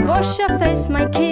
wash your face, my kid.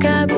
Checkup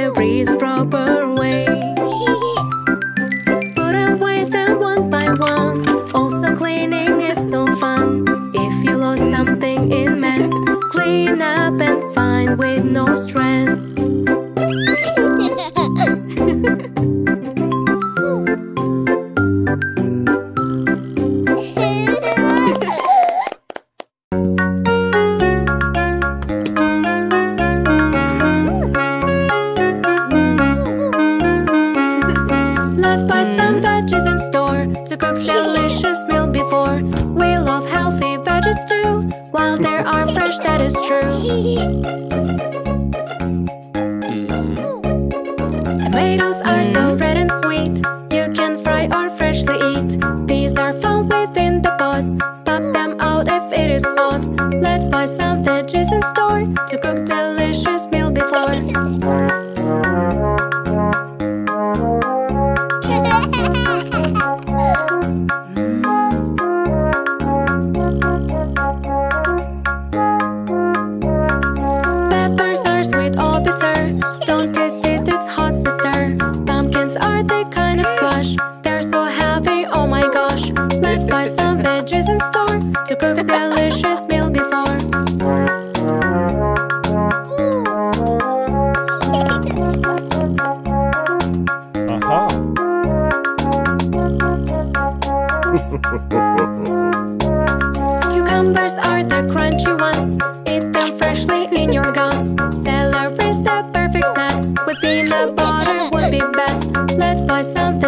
Let's buy some veggies in store to cook delicious meal before. We love healthy veggies too, while there are fresh, that is true. a butter would be best. Let's buy some.